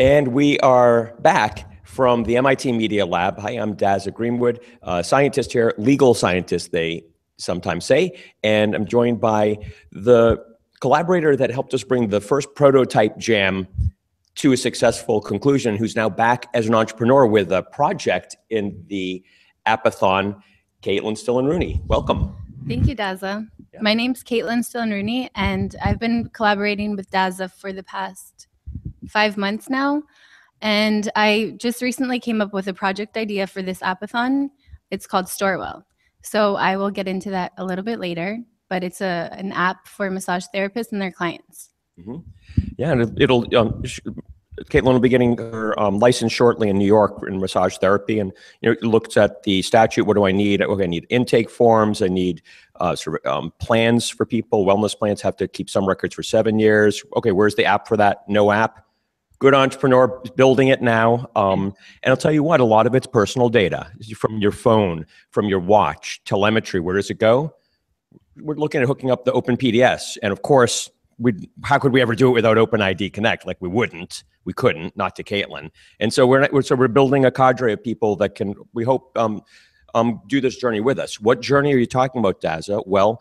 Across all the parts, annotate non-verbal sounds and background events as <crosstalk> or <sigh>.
And we are back from the MIT Media Lab. Hi, I'm Daza Greenwood, a scientist here, legal scientist, they sometimes say. And I'm joined by the collaborator that helped us bring the first prototype jam to a successful conclusion, who's now back as an entrepreneur with a project in the Appathon, Caitlin Stillen Rooney. Welcome. Thank you, Daza. Yeah. My name's Caitlin Stillen Rooney, and I've been collaborating with Daza for the past five months now. And I just recently came up with a project idea for this appathon. It's called Storewell. So I will get into that a little bit later, but it's a an app for massage therapists and their clients. Yeah, and it- it'll, um, Caitlin will be getting her um, license shortly in New York in massage therapy. And, you know, it looks at the statute. What do I need? Okay, I need intake forms. I need uh, sort of um, plans for people. Wellness plans have to keep some records for seven years. Okay, where's the app for that? No app. Good entrepreneur building it now. Um, and I'll tell you what, a lot of it's personal data from your phone, from your watch, telemetry. Where does it go? We're looking at hooking up the Open PDS. And of course, we how could we ever do it without OpenID Connect? Like we wouldn't, we couldn't, not to Caitlin. And so we're, not, we're so we're building a cadre of people that can we hope um, um, do this journey with us. What journey are you talking about, Daza? Well,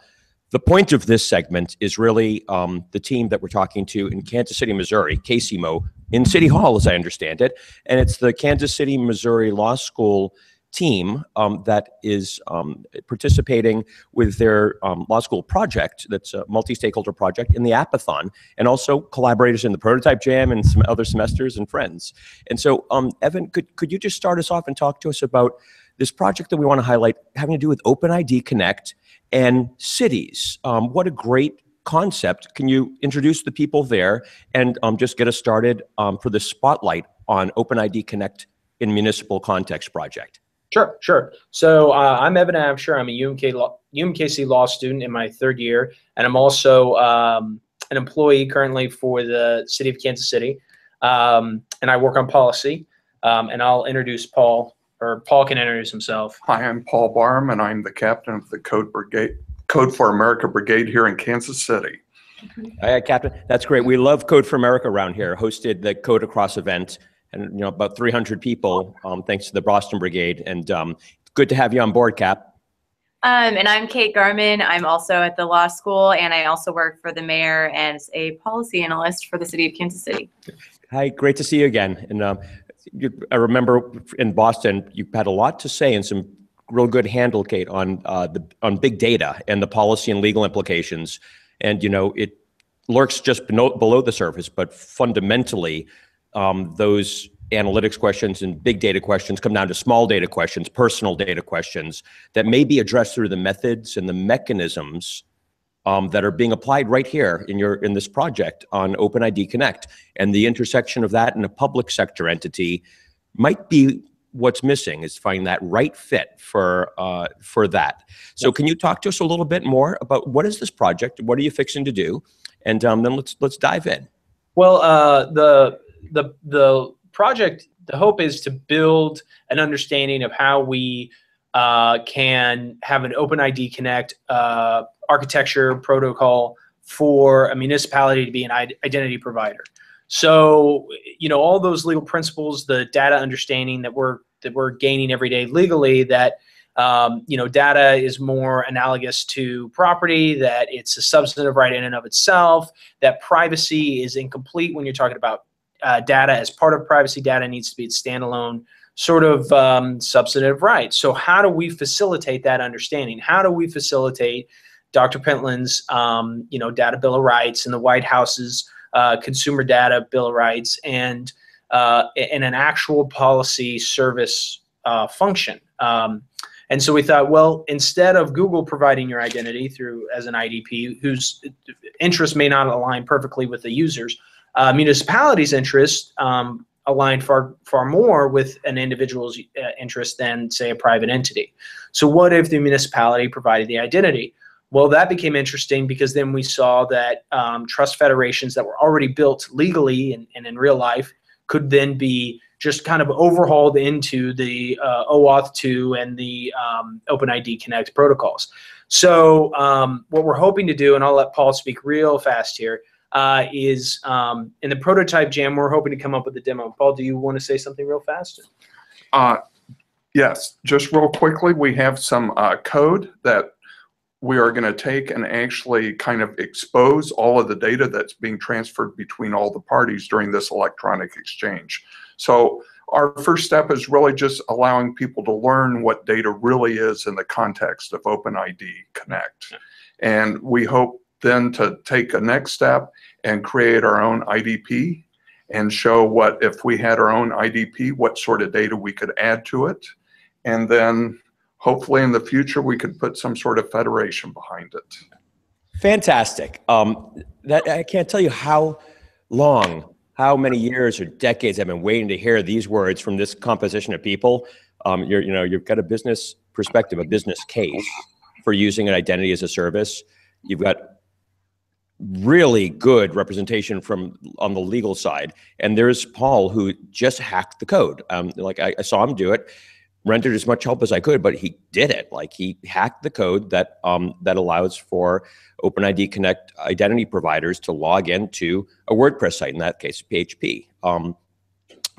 the point of this segment is really um, the team that we're talking to in Kansas City, Missouri, KCMO, in City Hall, as I understand it, and it's the Kansas City, Missouri Law School team um, that is um, participating with their um, law school project that's a multi-stakeholder project in the appathon and also collaborators in the prototype jam and some other semesters and friends. And so um, evan could, could you just start us off and talk to us about this project that we want to highlight having to do with openid connect and cities um, what a great concept can you introduce the people there and um, just get us started um, for the spotlight on openid connect in municipal context project Sure, sure. So uh, I'm Evan Absher. I'm a UMK law, UMKC law student in my third year, and I'm also um, an employee currently for the city of Kansas City, um, and I work on policy. Um, and I'll introduce Paul, or Paul can introduce himself. Hi, I'm Paul Barham, and I'm the captain of the Code Brigade, Code for America Brigade here in Kansas City. Hi, Captain. That's great. We love Code for America around here. Hosted the Code Across event, and you know about 300 people, um, thanks to the Boston Brigade. And um, good to have you on board, Cap. Um, and I'm Kate Garman. I'm also at the law school, and I also work for the mayor as a policy analyst for the city of Kansas City. Hi, great to see you again. And um, you, I remember in Boston, you had a lot to say and some real good handle, Kate, on uh, the on big data and the policy and legal implications. And you know, it lurks just below, below the surface, but fundamentally, um, those analytics questions and big data questions come down to small data questions, personal data questions that may be addressed through the methods and the mechanisms um, that are being applied right here in your in this project on OpenID Connect, and the intersection of that and a public sector entity might be what's missing is finding that right fit for uh, for that. So, can you talk to us a little bit more about what is this project? What are you fixing to do? And um, then let's let's dive in. Well, uh, the the the project, the hope is to build an understanding of how we uh, can have an open ID Connect uh, architecture protocol for a municipality to be an identity provider. So, you know, all those legal principles, the data understanding that we're that we're gaining every day legally, that um, you know, data is more analogous to property, that it's a substantive right in and of itself, that privacy is incomplete when you're talking about uh, data as part of privacy data needs to be standalone sort of um, substantive rights. So how do we facilitate that understanding? How do we facilitate Dr. Pentland's, um, you know, data bill of rights and the White House's uh, consumer data bill of rights and uh, and an actual policy service uh, function? Um, and so we thought, well, instead of Google providing your identity through as an IDP, whose interests may not align perfectly with the users, uh, municipalities' interest um, aligned far far more with an individual's uh, interest than say a private entity. So what if the municipality provided the identity? Well, that became interesting because then we saw that um, trust federations that were already built legally and, and in real life could then be just kind of overhauled into the uh, OAuth 2 and the um, OpenID Connect protocols. So um, what we're hoping to do, and I'll let Paul speak real fast here, uh, is um, in the prototype jam. We're hoping to come up with a demo. Paul, do you want to say something real fast? Uh, yes, just real quickly, we have some uh, code that we are going to take and actually kind of expose all of the data that's being transferred between all the parties during this electronic exchange. So our first step is really just allowing people to learn what data really is in the context of OpenID Connect. And we hope then to take a next step and create our own IDP and show what, if we had our own IDP, what sort of data we could add to it. And then hopefully in the future, we could put some sort of federation behind it. Fantastic. Um, that I can't tell you how long, how many years or decades I've been waiting to hear these words from this composition of people. Um, you're, you know, you've got a business perspective, a business case for using an identity as a service. You've got really good representation from on the legal side, and there's Paul who just hacked the code. Um, like I, I saw him do it rendered as much help as I could, but he did it. Like he hacked the code that um, that allows for OpenID Connect identity providers to log into a WordPress site. In that case, PHP. Um,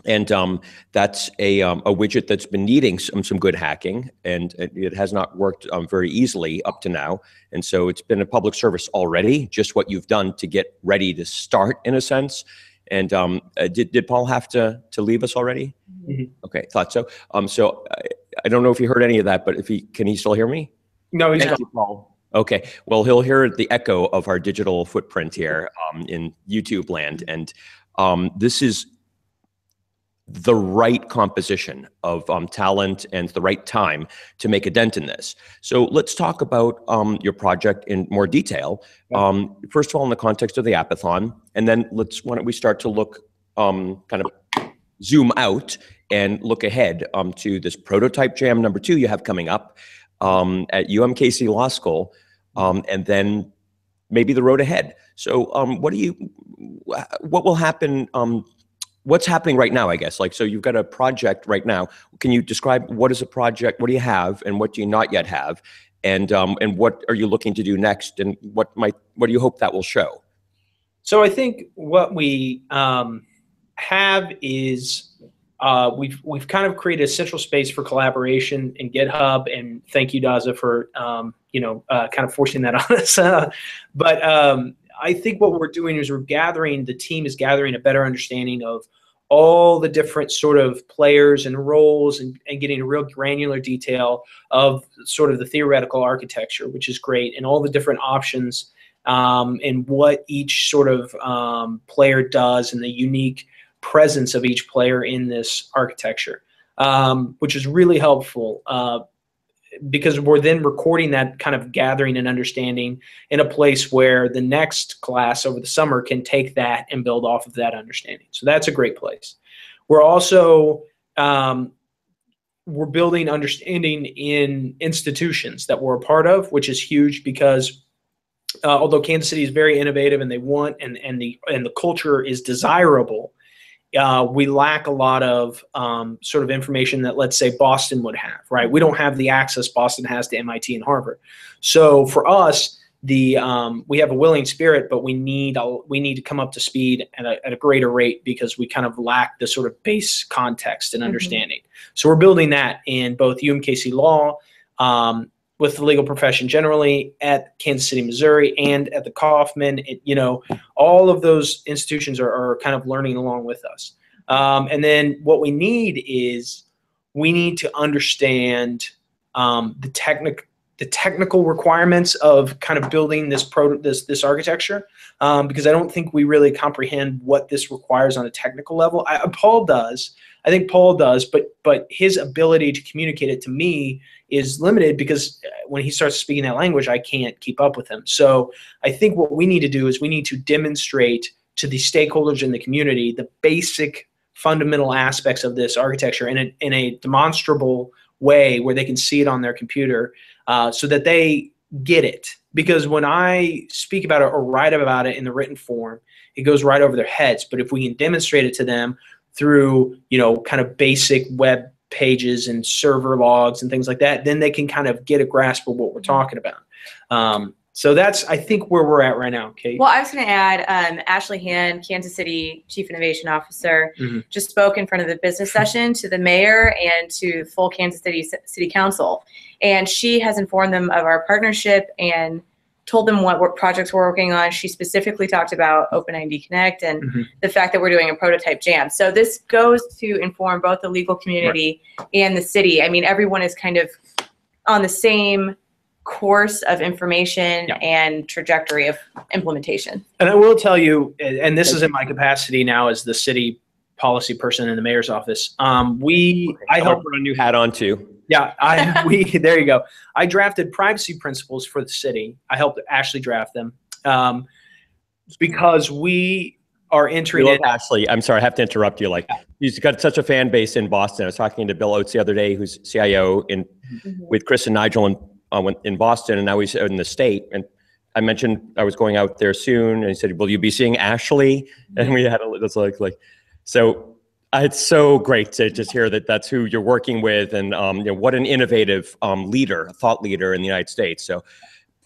and um, that's a, um, a widget that's been needing some, some good hacking, and it, it has not worked um, very easily up to now. And so it's been a public service already, just what you've done to get ready to start, in a sense. And um, uh, did, did Paul have to, to leave us already? Mhm. Okay, thought so. Um, so I, I don't know if you heard any of that, but if he, can he still hear me? No, he's Thank not. Paul. Okay, well, he'll hear the echo of our digital footprint here um, in YouTube land. And um, this is the right composition of um, talent and the right time to make a dent in this. So let's talk about um, your project in more detail. Um, first of all, in the context of the Appathon, and then let's, why don't we start to look um, kind of zoom out and look ahead um, to this prototype jam number two you have coming up um, at UMKC Law School, um, and then maybe the road ahead. So, um, what do you, what will happen? What's happening right now? I guess like so, you've got a project right now. Can you describe what is a project? What do you have, and what do you not yet have? And um, and what are you looking to do next? And what might what do you hope that will show? So I think what we um, have is uh, we've we've kind of created a central space for collaboration in GitHub, and thank you, Daza, for um, you know uh, kind of forcing that on us. <laughs> But um, I think what we're doing is we're gathering the team is gathering a better understanding of all the different sort of players and roles and, and getting a real granular detail of sort of the theoretical architecture, which is great, and all the different options um, and what each sort of um, player does and the unique presence of each player in this architecture, um, which is really helpful uh, because we're then recording that kind of gathering and understanding in a place where the next class over the summer can take that and build off of that understanding. So that's a great place. We're also um, we're building understanding in institutions that we're a part of, which is huge because uh, although Kansas City is very innovative and they want and and the and the culture is desirable, uh, we lack a lot of um, sort of information that let's say Boston would have. Right, we don't have the access Boston has to MIT and Harvard. So for us, the um, we have a willing spirit, but we need a, we need to come up to speed at a, at a greater rate because we kind of lack the sort of base context and understanding. So we're building that in both UMKC Law. Um, with the legal profession generally at Kansas City, Missouri, and at the Kauffman. It, you know, all of those institutions are, are kind of learning along with us. Um, and then what we need is we need to understand um, the technical the technical requirements of kind of building this pro this this architecture um, because I don't think we really comprehend what this requires on a technical level. I, Paul does, I think Paul does, but but his ability to communicate it to me is limited because uh, when he starts speaking that language, I can't keep up with him. So I think what we need to do is we need to demonstrate to the stakeholders in the community the basic fundamental aspects of this architecture in a, in a demonstrable way where they can see it on their computer uh, so that they get it. Because when I speak about it or write about it in the written form, it goes right over their heads. But if we can demonstrate it to them through, you know, kind of basic web pages and server logs and things like that, then they can kind of get a grasp of what we're talking about. Um, So that's I think where we're at right now, Kate. Well, I was going to add, um, Ashley Hand, Kansas City Chief Innovation Officer, Mhm. just spoke in front of the business <laughs> session to the mayor and to full Kansas City City Council. And she has informed them of our partnership and told them what, what projects we're working on. She specifically talked about Open ID Connect and Mhm. the fact that we're doing a prototype jam. So this goes to inform both the legal community and the city. I mean, everyone is kind of on the same course of information Yeah. and trajectory of implementation. And I will tell you, and and this is in my capacity now as the city policy person in the mayor's office. Um, we, I I'll help, put a new hat on too. Yeah, I, <laughs> we, there you go. I drafted privacy principles for the city. I helped Ashley draft them. Um, because we are We entering in. Ashley. I'm sorry, I have to interrupt you. Like, he's got such a fan base in Boston. I was talking to Bill Oates the other day, who's CIO in with Chris and Nigel in, uh, in Boston, and now he's in the state. And I mentioned I was going out there soon, and he said, "Will you be seeing Ashley?" And we had a it's like like, so it's so great to just hear that that's who you're working with, and um, you know what an innovative um, leader, a thought leader in the United States. So.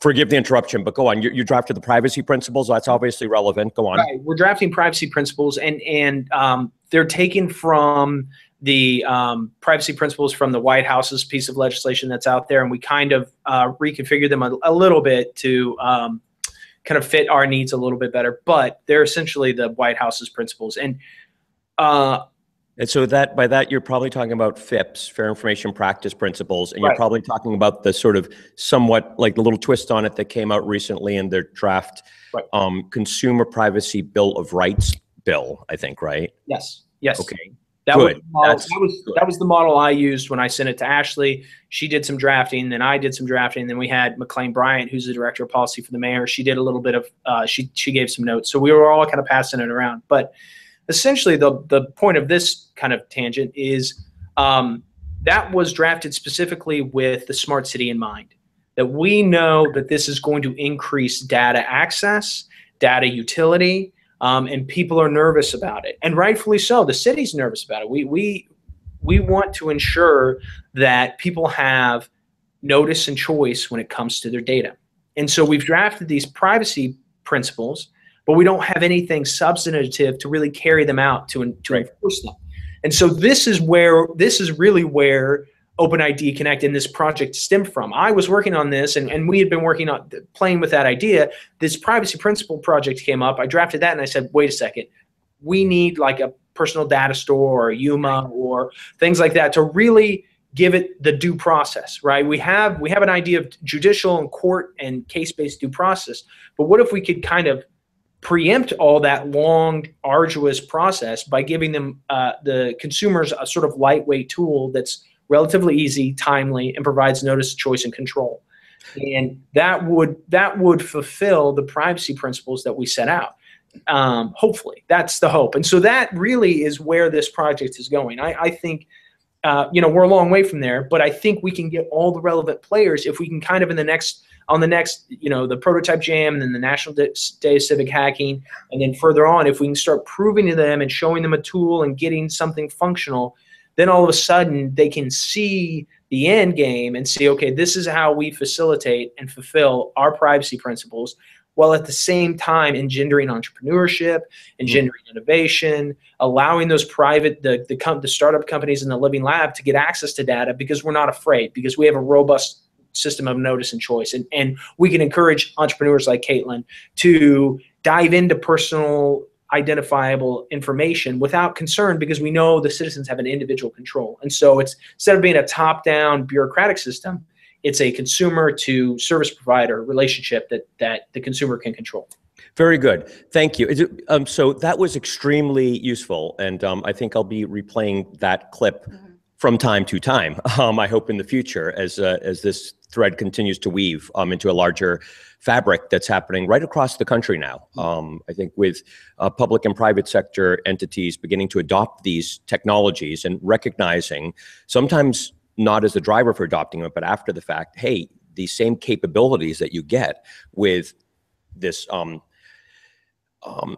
Forgive the interruption, but go on. You, you drafted the privacy principles. That's obviously relevant. Go on. Right. We're drafting privacy principles, and and um, they're taken from the um, privacy principles from the White House's piece of legislation that's out there, and we kind of uh, reconfigure them a, a little bit to um, kind of fit our needs a little bit better. But they're essentially the White House's principles, and uh, And so that by that you're probably talking about FIPS, Fair Information Practice Principles, and you're probably talking about the sort of somewhat like the little twist on it that came out recently in their draft Right. um, Consumer Privacy Bill of Rights bill, I think, right? yes, yes, Okay. That was, Good. the model, that was good. that was the model I used when I sent it to Ashley. She did some drafting, then I did some drafting, then we had McLean Bryant, who's the director of policy for the mayor. She did a little bit of uh, she she gave some notes, so we were all kind of passing it around. But essentially, the the point of this kind of tangent is um, that was drafted specifically with the smart city in mind. That we know that this is going to increase data access, data utility, um, and people are nervous about it, and rightfully so. The city's nervous about it. We we we want to ensure that people have notice and choice when it comes to their data, and so we've drafted these privacy principles, but we don't have anything substantive to really carry them out to to Right. enforce them. And so this is where this is really where OpenID Connect and this project stemmed from. I was working on this and, and we had been working on playing with that idea. This privacy principle project came up. I drafted that and I said, wait a second, we need like a personal data store or UMA or things like that to really give it the due process, right? We have we have an idea of judicial and court and case-based due process, but what if we could kind of preempt all that long, arduous process by giving them uh, the consumers a sort of lightweight tool that's relatively easy, timely, and provides notice, choice, and control. And that would that would fulfill the privacy principles that we set out. Um, hopefully, that's the hope. And so that really is where this project is going. I, I think. Uh, you know we're a long way from there, but I think we can get all the relevant players if we can kind of in the next on the next you know the prototype jam and then the National Day of Civic Hacking, and then further on if we can start proving to them and showing them a tool and getting something functional, then all of a sudden they can see the end game and see okay this is how we facilitate and fulfill our privacy principles while at the same time engendering entrepreneurship mm-hmm. engendering innovation allowing those private the the, com- the startup companies in the living lab to get access to data because we're not afraid because we have a robust system of notice and choice and and we can encourage entrepreneurs like Caitlin to dive into personal identifiable information without concern because we know the citizens have an individual control. And so it's instead of being a top-down bureaucratic system, it's a consumer to service provider relationship that that the consumer can control. Very good. Thank you. Um, so that was extremely useful, and um, I think I'll be replaying that clip from time to time. <laughs> Um, I hope in the future as uh, as this thread continues to weave um, into a larger fabric that's happening right across the country now. Um, I think with uh, public and private sector entities beginning to adopt these technologies and recognizing sometimes not as the driver for adopting it, but after the fact, hey, these same capabilities that you get with this um, um,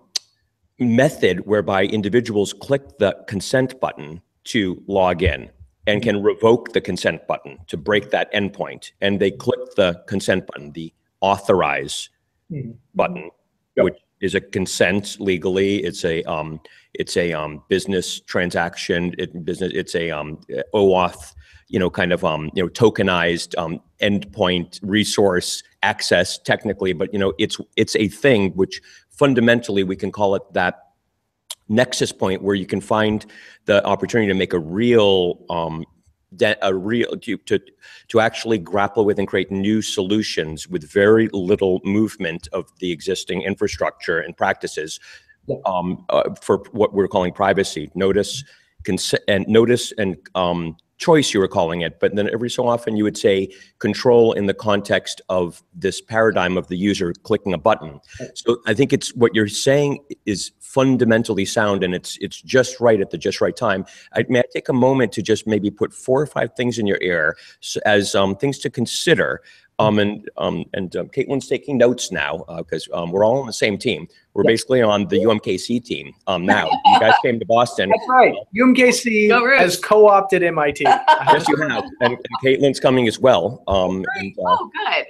method whereby individuals click the consent button to log in and can revoke the consent button to break that endpoint. And they click the consent button, the authorize Mhm. button, Yep. which is a consent legally. It's a um, it's a um, business transaction. It business. It's a um, OAuth. You know, kind of um, you know, tokenized um, endpoint resource access technically, but you know, it's it's a thing which fundamentally we can call it that nexus point where you can find the opportunity to make a real um, a real to, to to actually grapple with and create new solutions with very little movement of the existing infrastructure and practices um, uh, for what we're calling privacy. Notice consent and notice and um, choice you were calling it but then every so often you would say control in the context of this paradigm of the user clicking a button. So i think it's what you're saying is fundamentally sound and it's it's just right at the just right time. I, may I take a moment to just maybe put four or five things in your ear as um, things to consider um, and um, and um, Caitlin's taking notes now because um, we're all on the same team. We're basically on the UMKC team um, now. <laughs> you guys came to Boston. That's right. UMKC has co-opted MIT. <laughs> Yes, you have, and, and Caitlin's coming as well. Um, and, uh, Oh, good.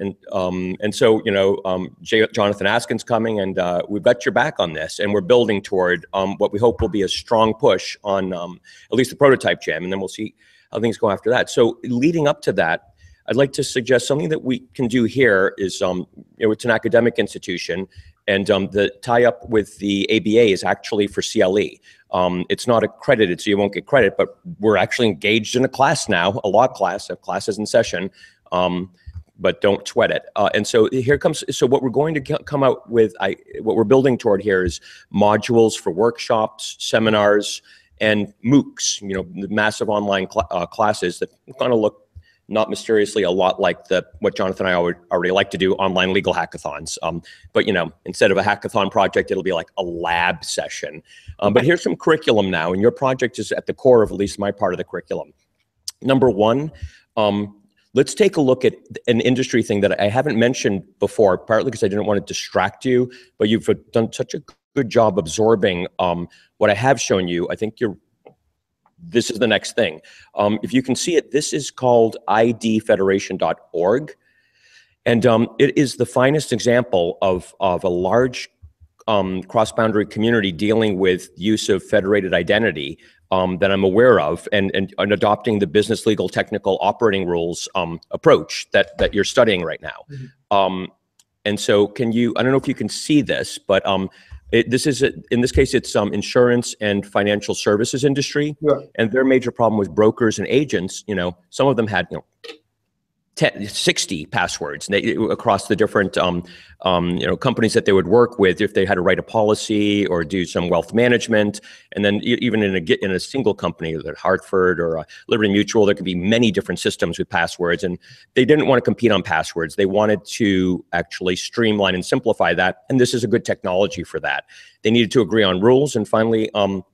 and um, and so you know, um, J- Jonathan Askin's coming, and uh, we've got your back on this, and we're building toward um, what we hope will be a strong push on um, at least the prototype jam, and then we'll see how things go after that. So leading up to that, I'd like to suggest something that we can do here is um, you know it's an academic institution, and um, the tie up with the ABA is actually for CLE. Um, it's not accredited, so you won't get credit, but we're actually engaged in a class now, a law class, a class is in session. Um, but don't sweat it. Uh, and so here comes. So what we're going to come out with, I what we're building toward here is modules for workshops, seminars, and MOOCs. You know, massive online cl- uh, classes that kind of look not mysteriously a lot like the what Jonathan and I already, already like to do online legal hackathons. Um, but you know, instead of a hackathon project, it'll be like a lab session. Um, but here's some curriculum now, and your project is at the core of at least my part of the curriculum. Number one, um, let's take a look at an industry thing that I haven't mentioned before, partly because I didn't want to distract you, but you've done such a good job absorbing um, what I have shown you. I think you're. This is the next thing. Um, if you can see it, this is called idfederation.org. And um, it is the finest example of, of a large um, cross-boundary community dealing with use of federated identity um, that I'm aware of and, and, and adopting the business legal technical operating rules um, approach that, that you're studying right now. Um, and so can you, I don't know if you can see this, but um, it, this is, a, in this case, it's um, insurance and financial services industry. Yeah. And their major problem was brokers and agents, you know, some of them had, you know, 10, 60 passwords they, across the different um, um, you know companies that they would work with if they had to write a policy or do some wealth management. And then even in a in a single company like Hartford or uh, Liberty Mutual there could be many different systems with passwords. And they didn't want to compete on passwords. They wanted to actually streamline and simplify that. And this is a good technology for that. They needed to agree on rules. And finally um,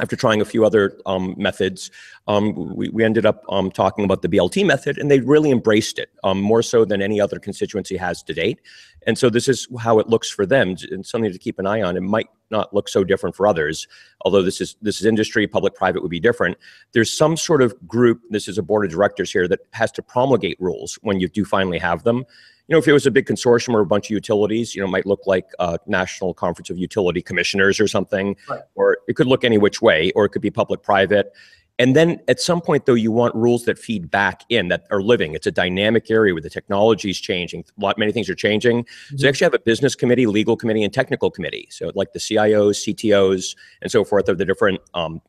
after trying a few other um, methods, um, we, we ended up um, talking about the BLT method, and they really embraced it um, more so than any other constituency has to date. And so this is how it looks for them, and something to keep an eye on. It might not look so different for others, although this is this is industry, public-private would be different. There's some sort of group. This is a board of directors here that has to promulgate rules when you do finally have them you know, if it was a big consortium or a bunch of utilities, you know, it might look like a National Conference of Utility Commissioners or something, Right. or it could look any which way, or it could be public-private. And then at some point, though, you want rules that feed back in that are living. It's a dynamic area where the technology is changing. A lot, many things are changing. So you actually have a business committee, legal committee, and technical committee. So like the CIOs, CTOs, and so forth of the different um,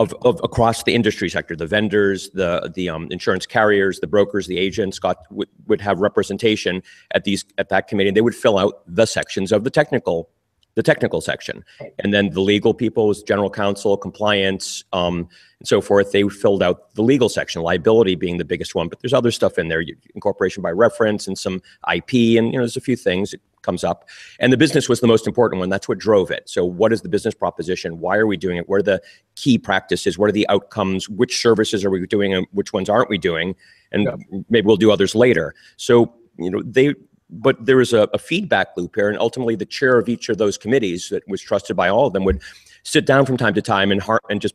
of, of across the industry sector, the vendors, the the um, insurance carriers, the brokers, the agents got would, would have representation at these at that committee. And they would fill out the sections of the technical the technical section, and then the legal people was general counsel, compliance, um, and so forth. They filled out the legal section, liability being the biggest one, but there's other stuff in there, incorporation by reference and some IP, and you know there's a few things comes up. And the business was the most important one. That's what drove it. So what is the business proposition? Why are we doing it? What are the key practices? What are the outcomes? Which services are we doing and which ones aren't we doing? And Yeah. maybe we'll do others later. So, you know, they, but there was a, a feedback loop here. And ultimately the chair of each of those committees that was trusted by all of them would sit down from time to time and heart and just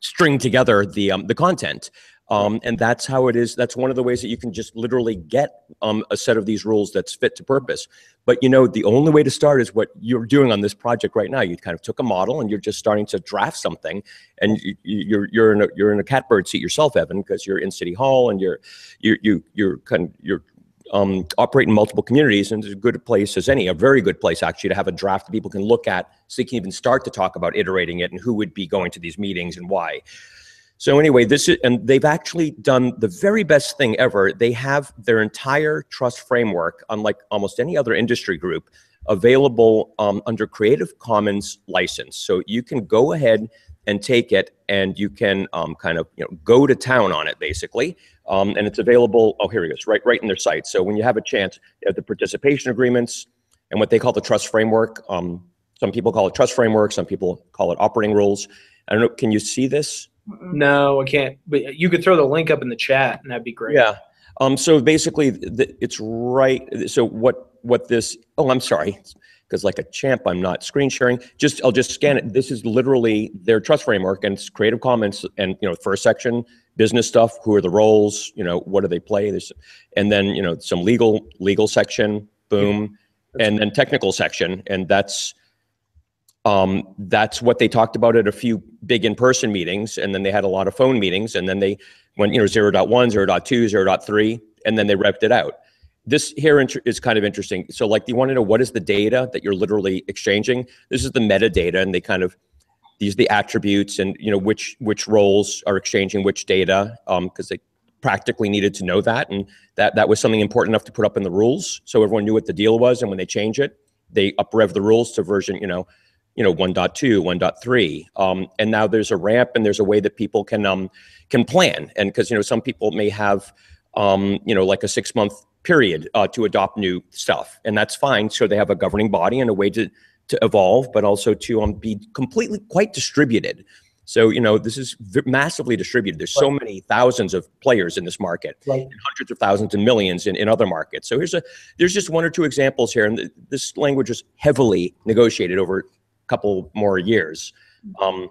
string together the, um, the content. Um, and that's how it is. That's one of the ways that you can just literally get um, a set of these rules that's fit to purpose. But you know, the only way to start is what you're doing on this project right now. You kind of took a model and you're just starting to draft something, and you, you- you're you're in a, you're in a catbird seat yourself, Evan, because you're in City Hall and you're you you you're kind of, you're um, operate in multiple communities, and it's a good place as any, a very good place actually to have a draft that people can look at, so they can even start to talk about iterating it and who would be going to these meetings and why. So anyway, this is, and they've actually done the very best thing ever. They have their entire trust framework, unlike almost any other industry group, available um, under Creative Commons license. So you can go ahead and take it, and you can um, kind of you know go to town on it basically. Um, and it's available. Oh, here it is, right, right in their site. So when you have a chance, you have the participation agreements and what they call the trust framework. Um, some people call it trust framework. Some people call it operating rules. I don't know. Can you see this? No, I can't. But you could throw the link up in the chat, and that'd be great. Yeah. Um, so basically, the, it's right. So what what this? Oh, I'm sorry, because like a champ, I'm not screen sharing. Just I'll just scan it. This is literally their trust framework, and it's Creative Commons, and you know, first section, business stuff. Who are the roles? You know, what do they play? This, and then you know, some legal legal section. Boom, and then technical section, and that's. Um, that's what they talked about at a few big in-person meetings, and then they had a lot of phone meetings, and then they went, you know, 0.1, 0.2, 0.3, and then they repped it out. This here is kind of interesting. So like, you want to know what is the data that you're literally exchanging? This is the metadata, and they kind of, these are the attributes and, you know, which, which roles are exchanging which data, um, because they practically needed to know that, and that, that was something important enough to put up in the rules, so everyone knew what the deal was, and when they change it, they up-rev the rules to version, you know, you know 1.2 1.3 um, and now there's a ramp and there's a way that people can um, can plan. And because you know some people may have um, you know like a six month period uh, to adopt new stuff. And that's fine. So they have a governing body and a way to to evolve but also to um, be completely quite distributed. So you know this is v- massively distributed. There's so many thousands of players in this market Right. and hundreds of thousands and millions in, in other markets. So here's a there's just one or two examples here and th- this language is heavily negotiated over couple more years. Um,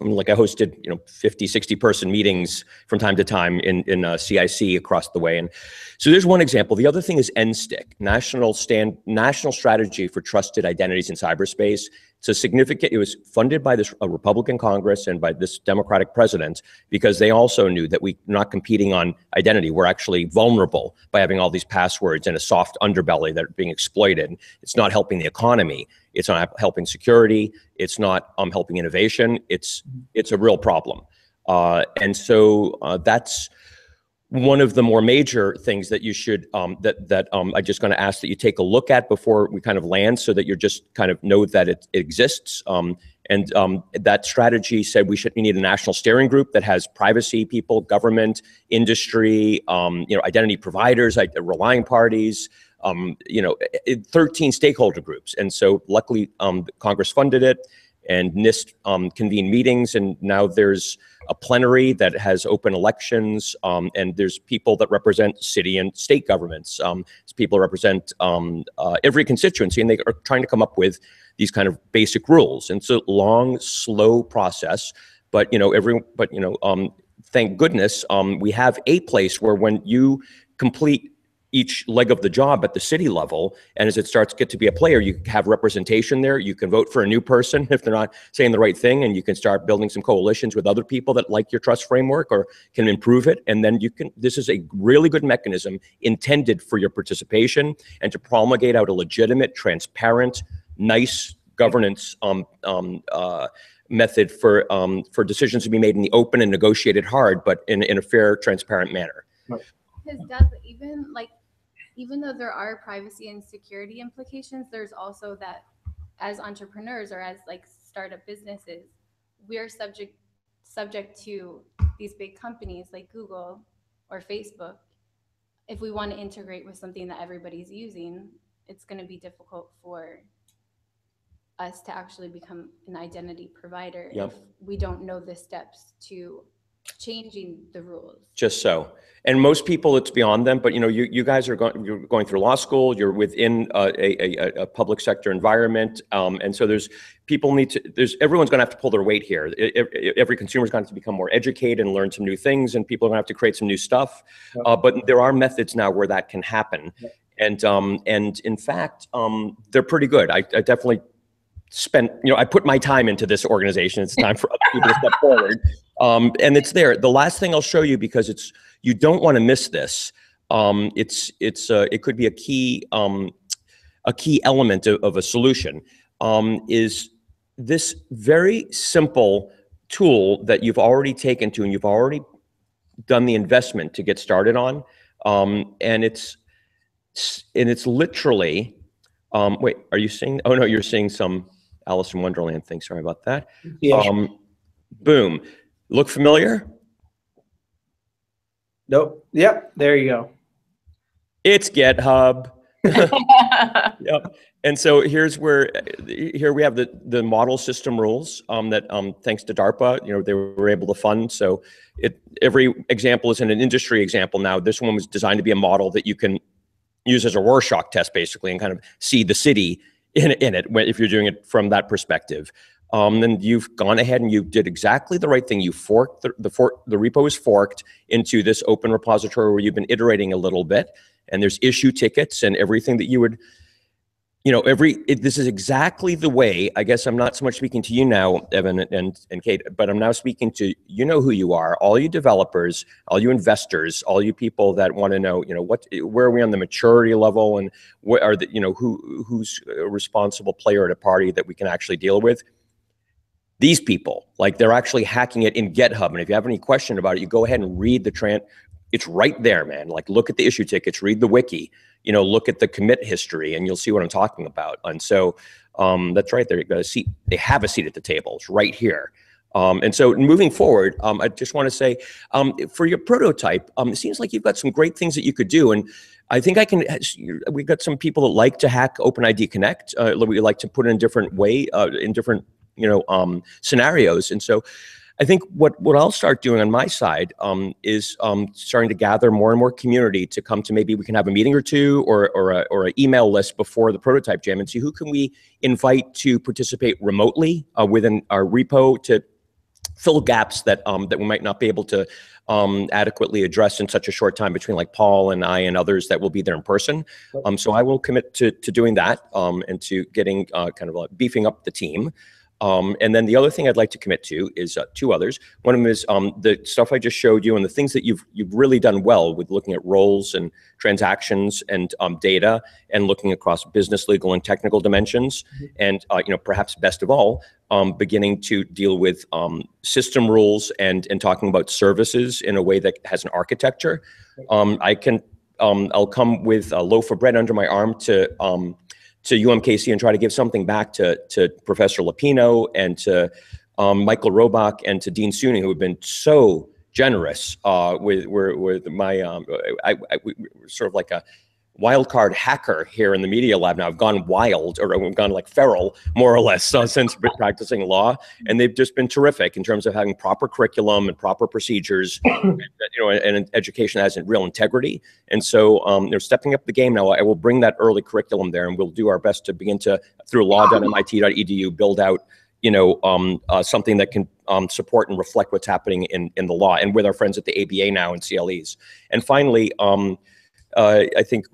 like I hosted, you know, 50, 60 person meetings from time to time in, in uh, CIC across the way. And so there's one example. The other thing is NSTIC, National Stand, National Strategy for Trusted Identities in Cyberspace. It's a significant, it was funded by this a Republican Congress and by this Democratic president because they also knew that we're not competing on identity. We're actually vulnerable by having all these passwords and a soft underbelly that are being exploited. It's not helping the economy. It's not helping security. It's not um, helping innovation. It's it's a real problem. Uh, and so uh, that's one of the more major things that you should um, that that um, I'm just going to ask that you take a look at before we kind of land, so that you're just kind of know that it, it exists. Um, and um, that strategy said we should we need a national steering group that has privacy people, government, industry, um, you know, identity providers, relying parties, um, you know, 13 stakeholder groups. And so luckily um, Congress funded it and NIST um, convened meetings and now there's a plenary that has open elections um, and there's people that represent city and state governments. Um, people represent um, uh, every constituency and they are trying to come up with these kind of basic rules. And it's a long, slow process, but you know, every, but you know, um, thank goodness um, we have a place where when you complete each leg of the job at the city level. And as it starts to get to be a player, you have representation there. You can vote for a new person <laughs> if they're not saying the right thing, and you can start building some coalitions with other people that like your trust framework or can improve it. And then you can, this is a really good mechanism intended for your participation and to promulgate out a legitimate, transparent, nice governance um, um, uh, method for um, for decisions to be made in the open and negotiated hard, but in, in a fair, transparent manner. Because does even like even though there are privacy and security implications, there's also that as entrepreneurs or as like startup businesses, we are subject subject to these big companies like Google or Facebook. If we want to integrate with something that everybody's using, it's going to be difficult for us to actually become an identity provider Yep. if we don't know the steps to changing the rules. just so. And most people, it's beyond them, but you know, you, you guys are going, you're going through law school, you're within a, a, a, a public sector environment. Um, and so there's, people need to, there's, everyone's going to have to pull their weight here. E- e- Every consumer's going to have to become more educated and learn some new things and people are going to have to create some new stuff. Yep. Uh, but there are methods now where that can happen. Yep. And, um, and in fact, um, they're pretty good. I, I definitely spent, you know, I put my time into this organization. It's time for other people to step forward. Um, and it's there. The last thing I'll show you because it's you don't want to miss this. Um, it's it's uh, it could be a key um, a key element of, of a solution. Um, is this very simple tool that you've already taken to and you've already done the investment to get started on, um, and it's and it's literally. Um, wait, are you seeing? Oh no, you're seeing some Alice in Wonderland thing. Sorry about that. Yeah. Um, boom. Look familiar? Nope. Yep. There you go. It's GitHub. <laughs> <laughs> Yep. And so here's where here we have the the model system rules um, that um, thanks to DARPA, you know, they were able to fund. So it every example is in an industry example now. This one was designed to be a model that you can use as a Rorschach test, basically, and kind of see the city in in it if you're doing it from that perspective. Um, then you've gone ahead and you did exactly the right thing. You forked the the, fork, the repo is forked into this open repository where you've been iterating a little bit, and there's issue tickets and everything that you would you know, every it, this is exactly the way. I guess I'm not so much speaking to you now, Evan and and Kate, but I'm now speaking to you. Know who you are, all you developers, all you investors, all you people that want to know, you know, what where are we on the maturity level, and what are the you know who who's a responsible player at a party that we can actually deal with. These people, like they're actually hacking it in GitHub, and if you have any question about it, you go ahead and read the tran. It's right there, man. Like look at the issue tickets, read the wiki you know, look at the commit history and you'll see what I'm talking about. And so um, that's right. They've got a seat. They have a seat at the table. It's right here. Um, and so moving forward, um, I just want to say um, for your prototype, um, it seems like you've got some great things that you could do. And I think I can, we've got some people that like to hack OpenID Connect. Uh, we like to put it in different way, uh, in different, you know, um, scenarios. And so I think what, what I'll start doing on my side um, is um, starting to gather more and more community to come to maybe we can have a meeting or two or or a, or an email list before the prototype jam and see who can we invite to participate remotely uh, within our repo to fill gaps that um, that we might not be able to um, adequately address in such a short time between like Paul and I and others that will be there in person. Um, so I will commit to to doing that um, and to getting uh, kind of like beefing up the team. Um, and then the other thing I'd like to commit to is uh, two others. One of them is um, the stuff I just showed you and the things that you've you've really done well with looking at roles and transactions and um, data and looking across business, legal, and technical dimensions. And uh, you know, perhaps best of all, um, beginning to deal with um, system rules and and talking about services in a way that has an architecture. Um, I can um, I'll come with a loaf of bread under my arm to um, to UMKC and try to give something back to to Professor Luppino and to um, Michael Robak and to Dean Suning, who have been so generous uh, with, with with my um, I, I, sort of like a wild card hacker here in the media lab now. I've gone wild or I've gone like feral more or less uh, since we've been practicing law, and they've just been terrific in terms of having proper curriculum and proper procedures, <clears throat> and, you know, and an education that has real integrity. And so um, they're stepping up the game now. I will bring that early curriculum there, and we'll do our best to begin to through law.mit.edu <clears throat> build out, you know, um, uh, something that can um, support and reflect what's happening in in the law, and with our friends at the ABA now and CLEs. And finally. Uh, I think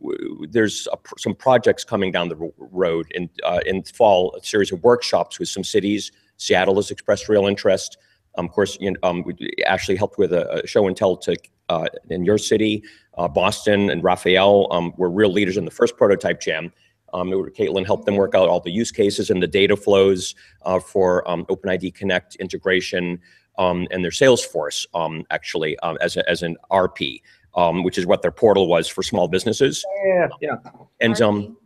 there's a, some projects coming down the road in uh, in fall. A series of workshops with some cities. Seattle has expressed real interest. Um, of course, you know, um, Ashley helped with a, a show and tell to uh, in your city. Uh, Boston and Raphael um, were real leaders in the first prototype jam. Um, Caitlin helped them work out all the use cases and the data flows uh, for um, OpenID Connect integration um, and their Salesforce um, actually um, as, a, as an RP, um, which is what their portal was for small businesses. Yeah. Yeah. And um,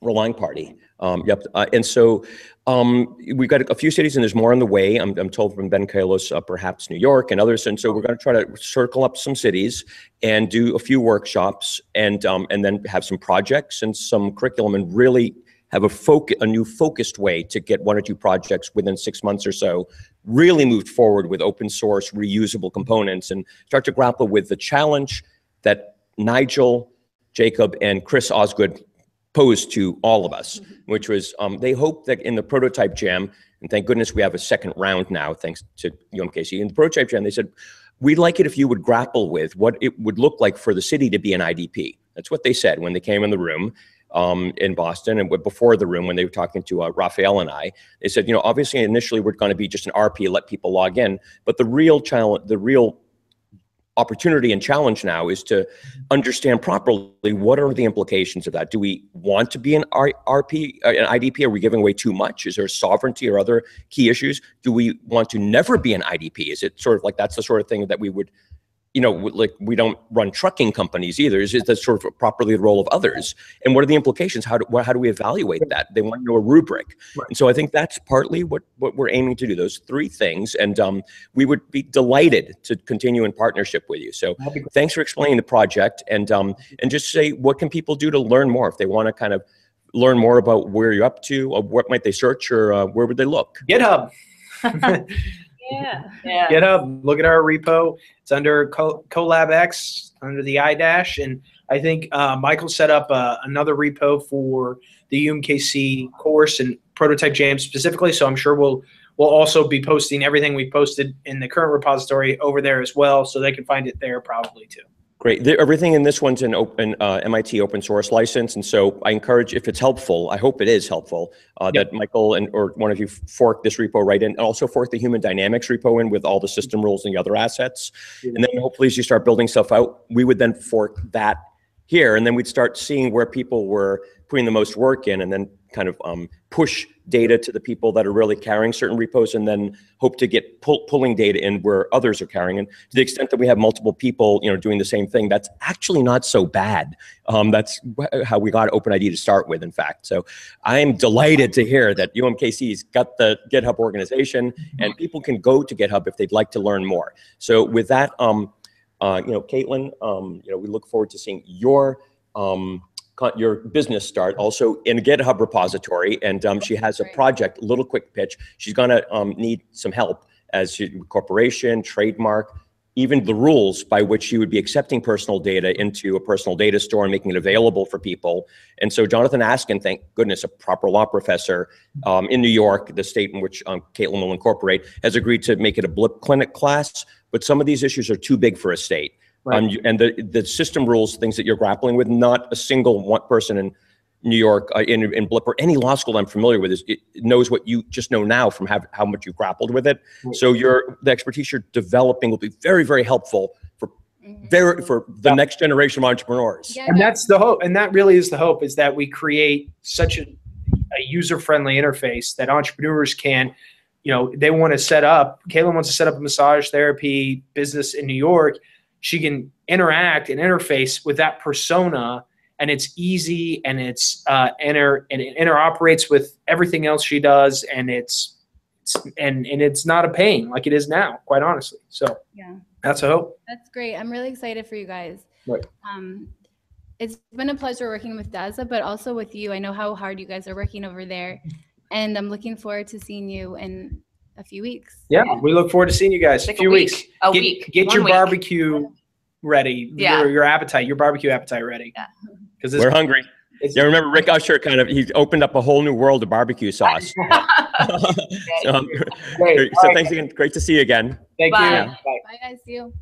Relying Party. Um, yep. Uh, and so um, we've got a few cities, and there's more on the way. I'm, I'm told from Ben Kallos, uh, perhaps New York and others. And so we're going to try to circle up some cities and do a few workshops, and um, and then have some projects and some curriculum, and really have a foc, a new focused way to get one or two projects within six months or so really moved forward with open source reusable components and start to grapple with the challenge that Nigel, Jacob, and Chris Osgood posed to all of us, which was um, they hoped that in the prototype jam, and thank goodness we have a second round now, thanks to UMKC. In the prototype jam, they said, we'd like it if you would grapple with what it would look like for the city to be an IDP. That's what they said when they came in the room um, in Boston and before the room when they were talking to uh, Raphael and I. They said, you know, obviously initially we're going to be just an RP, let people log in, but the real challenge, the real opportunity and challenge now is to understand properly what are the implications of that. Do we want to be an RP, uh, an IDP? Are we giving away too much? Is there sovereignty or other key issues? Do we want to never be an IDP? Is it sort of like that's the sort of thing that we would, you know, like we don't run trucking companies either. Is it that sort of properly the role of others? And what are the implications? How do how do we evaluate that? They want to know a rubric. Right. And so I think that's partly what what we're aiming to do. Those three things, and um, we would be delighted to continue in partnership with you. So That'd be great. thanks for explaining the project and um, and just say what can people do to learn more if they want to kind of learn more about where you're up to or what might they search or uh, where would they look GitHub. <laughs> <laughs> Yeah. Yeah. GitHub. Look at our repo. It's under Co- Colab X under the iDash, and I think uh, Michael set up uh, another repo for the UMKC course and prototype jam specifically. So I'm sure we'll we'll also be posting everything we posted in the current repository over there as well, so they can find it there probably too. Great. The, everything in this one's an open uh, mit open source license and so i encourage if it's helpful i hope it is helpful uh, Yep. that michael and or one of you fork this repo right in and also fork the human dynamics repo in with all the system rules and the other assets. And then hopefully as you start building stuff out we would then fork that here and then we'd start seeing where people were putting the most work in and then kind of um, push data to the people that are really carrying certain repos and then hope to get pull, pulling data in where others are carrying. And to the extent that we have multiple people you know doing the same thing that's actually not so bad. Um, that's how we got openid to start with in fact. So i am delighted to hear that umkc's got the github organization and people can go to github if they'd like to learn more. So with that um, uh, you know, Caitlin, um, you know, we look forward to seeing your um, your business start also in a GitHub repository, and um, she has a project. Little quick pitch. She's gonna um, need some help as she, corporation, trademark, even the rules by which she would be accepting personal data into a personal data store and making it available for people. And so Jonathan Askin, thank goodness, a proper law professor um, in New York, the state in which um, Caitlin will incorporate, has agreed to make it a BLIP clinic class. But some of these issues are too big for a state. Right. Um, you- and the, the system rules, things that you're grappling with, not a single one person in New York, uh, in, in BLIP or any law school I'm familiar with is, it knows what you just know now from have, how much you grappled with it. Right. So your, the expertise you're developing will be very, very helpful for Mhm. very, for the Yeah. next generation of entrepreneurs. Yeah, and that's the hope and that really is the hope is that we create such a, a user-friendly interface that entrepreneurs can you know they want to set up Caitlin wants to set up a massage therapy business in new york she can interact and interface with that persona and it's easy and it's uh inter and it interoperates with everything else she does and it's, it's and and it's not a pain like it is now quite honestly so Yeah. that's a hope That's great. I'm really excited for you guys. Right. Um, it's been a pleasure working with Dazza, but also with you. I know how hard you guys are working over there, and I'm looking forward to seeing you in a few weeks. yeah we look forward to seeing you guys Like a few week. weeks A get, week. Get One your week. barbecue ready. Yeah. Your, your appetite, your barbecue appetite ready. Yeah. Because We're hungry. it's, Yeah, remember Rick Usher kind of, he opened up a whole new world of barbecue <laughs> sauce. <laughs> so, um, <laughs> Great. so All right. thanks again. Great to see you again. Thank Bye. you. Bye. Bye, guys. See you.